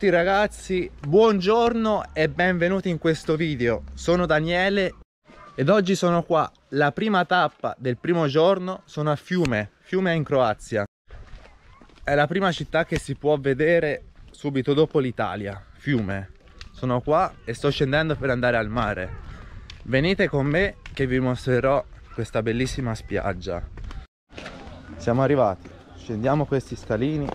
tutti ragazzi, buongiorno e benvenuti in questo video. Sono Daniele ed oggi sono qua. La prima tappa del primo giorno sono a Fiume, Fiume in Croazia. È la prima città che si può vedere subito dopo l'Italia, Fiume. Sono qua e sto scendendo per andare al mare. Venite con me che vi mostrerò questa bellissima spiaggia. Siamo arrivati, scendiamo questi scalini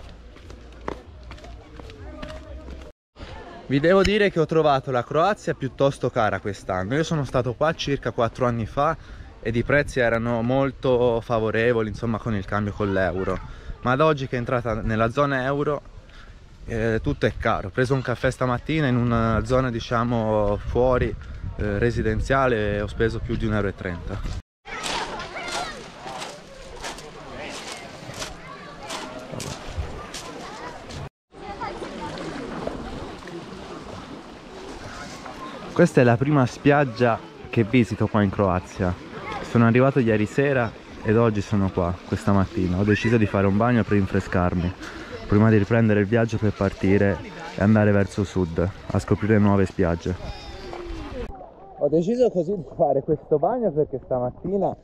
Vi devo dire che ho trovato la Croazia piuttosto cara quest'anno. Io sono stato qua circa 4 anni fa ed i prezzi erano molto favorevoli, insomma, con il cambio con l'euro. Ma ad oggi che è entrata nella zona euro eh, tutto è caro. Ho preso un caffè stamattina in una zona, diciamo, fuori eh, residenziale e ho speso più di 1,30 euro. Questa è la prima spiaggia che visito qua in Croazia. Sono arrivato ieri sera ed oggi sono qua, questa mattina. Ho deciso di fare un bagno per rinfrescarmi, prima di riprendere il viaggio per partire e andare verso sud, a scoprire nuove spiagge. Ho deciso così di fare questo bagno perché stamattina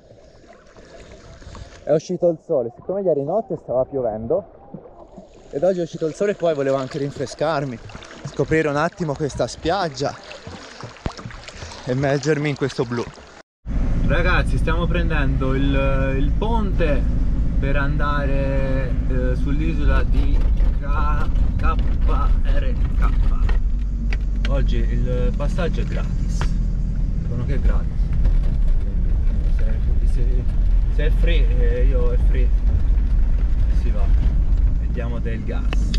è uscito il sole. Siccome ieri notte stava piovendo ed oggi è uscito il sole e poi volevo anche rinfrescarmi, scoprire un attimo questa spiaggia immergermi in questo blu. Ragazzi stiamo prendendo il, il ponte per andare eh, sull'isola di KRK oggi il passaggio è gratis. Dicono che è gratis se, se, è free eh, io è free. Si va. Vediamo del gas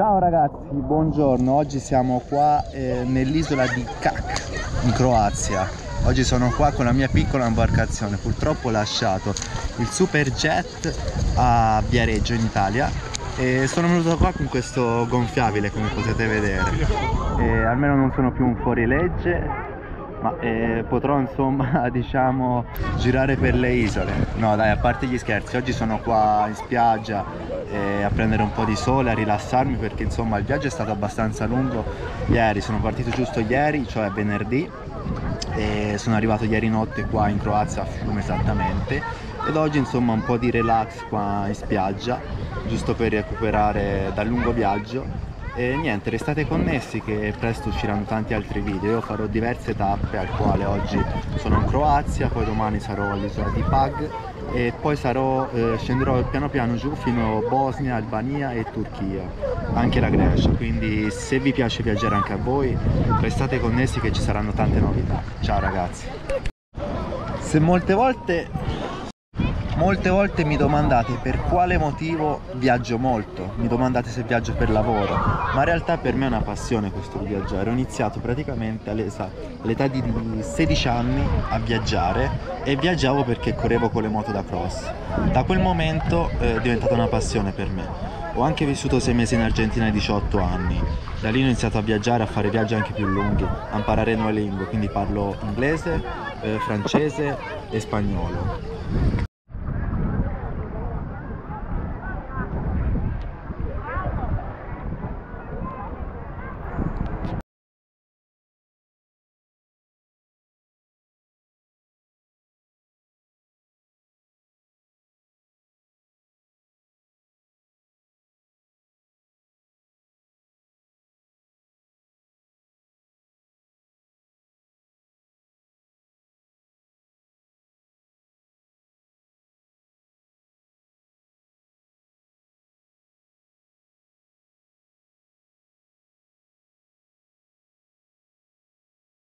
Ciao ragazzi, buongiorno, oggi siamo qua eh, nell'isola di Kak in Croazia. Oggi sono qua con la mia piccola imbarcazione, purtroppo ho lasciato il Superjet a Viareggio in Italia e sono venuto qua con questo gonfiabile come potete vedere. E almeno non sono più un fuorilegge ma eh, potrò insomma diciamo girare per le isole. No dai a parte gli scherzi oggi sono qua in spiaggia eh, a prendere un po' di sole a rilassarmi perché insomma il viaggio è stato abbastanza lungo ieri. Sono partito giusto ieri cioè venerdì e sono arrivato ieri notte qua in Croazia a Fiume esattamente. Ed oggi insomma un po' di relax qua in spiaggia giusto per recuperare dal lungo viaggio. E niente, restate connessi che presto usciranno tanti altri video. Io farò diverse tappe al quale oggi sono in Croazia, poi domani sarò all'isola di Pag e poi sarò, eh, scenderò piano piano giù fino a Bosnia, Albania e Turchia, anche la Grecia. Quindi se vi piace viaggiare anche a voi, restate connessi che ci saranno tante novità. Ciao ragazzi! Se molte volte Molte volte mi domandate per quale motivo viaggio molto, mi domandate se viaggio per lavoro, ma in realtà per me è una passione questo di viaggiare. Ho iniziato praticamente all'età di 16 anni a viaggiare e viaggiavo perché correvo con le moto da cross. Da quel momento eh, è diventata una passione per me. Ho anche vissuto 6 mesi in Argentina ai 18 anni. Da lì ho iniziato a viaggiare, a fare viaggi anche più lunghi, a imparare nuove lingue, quindi parlo inglese, eh, francese e spagnolo.